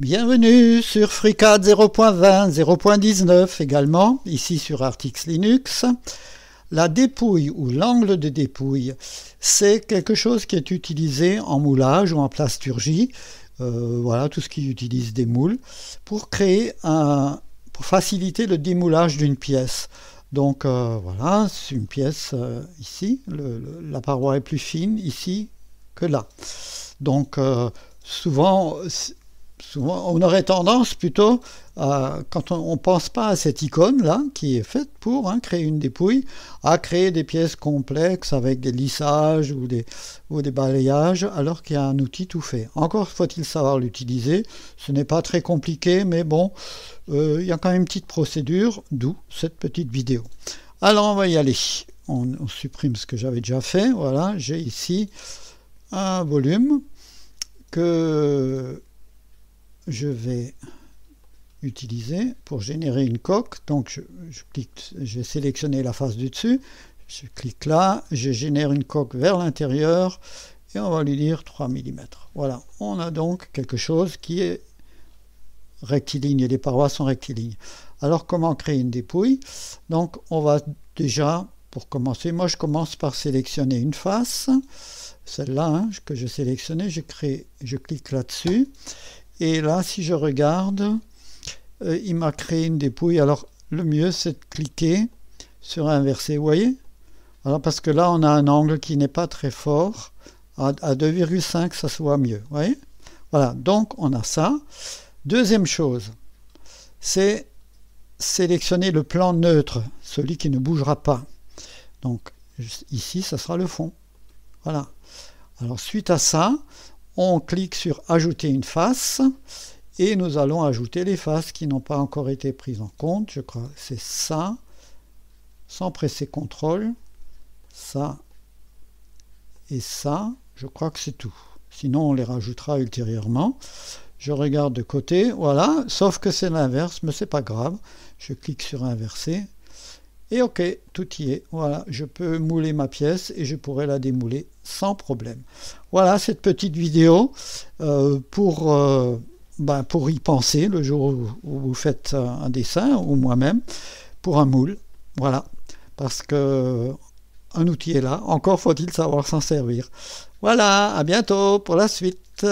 Bienvenue sur FreeCAD 0.20, 0.19 également, ici sur Artix Linux. La dépouille ou l'angle de dépouille, c'est quelque chose qui est utilisé en moulage ou en plasturgie, euh, voilà tout ce qui utilise des moules, pour créer un, pour faciliter le démoulage d'une pièce. Donc euh, voilà, c'est une pièce euh, ici, la paroi est plus fine ici que là. Donc souvent on aurait tendance plutôt, quand on ne pense pas à cette icône-là, qui est faite pour hein, créer une dépouille, à créer des pièces complexes avec des lissages ou des, ou des balayages, alors qu'il y a un outil tout fait. Encore faut-il savoir l'utiliser. Ce n'est pas très compliqué, mais bon, euh, il y a quand même une petite procédure, d'où cette petite vidéo. Alors on va y aller. on supprime ce que j'avais déjà fait. Voilà, j'ai ici un volume que je vais utiliser pour générer une coque. Donc je, clique, j'ai sélectionné la face du dessus, je clique là, je génère une coque vers l'intérieur et on va lui dire 3 mm. Voilà, on a donc quelque chose qui est rectiligne, les parois sont rectilignes. Alors comment créer une dépouille? Donc on va déjà, pour commencer, moi je commence par sélectionner une face, celle-là hein, que je sélectionnais, je, crée, je clique là-dessus et là, si je regarde, euh, il m'a créé une dépouille. Alors, le mieux, c'est de cliquer sur inverser, vous voyez? Alors, parce que là, on a un angle qui n'est pas très fort. À, 2,5, ça se voit mieux, vous voyez? Voilà, donc on a ça. Deuxième chose, c'est sélectionner le plan neutre, celui qui ne bougera pas. Donc, ici, ça sera le fond. Voilà. Alors, suite à ça, on clique sur ajouter une face et nous allons ajouter les faces qui n'ont pas encore été prises en compte. Je crois c'est ça, sans presser CTRL, ça et ça. Je crois que c'est tout. Sinon, on les rajoutera ultérieurement. Je regarde de côté, voilà, sauf que c'est l'inverse, mais c'est pas grave. Je clique sur inverser et ok, tout y est. Voilà, je peux mouler ma pièce et je pourrais la démouler sans problème. Voilà cette petite vidéo euh, pour, euh, ben, pour y penser le jour où, vous faites un dessin ou moi-même pour un moule. Voilà, parce que un outil est là. Encore faut-il savoir s'en servir. Voilà, à bientôt pour la suite.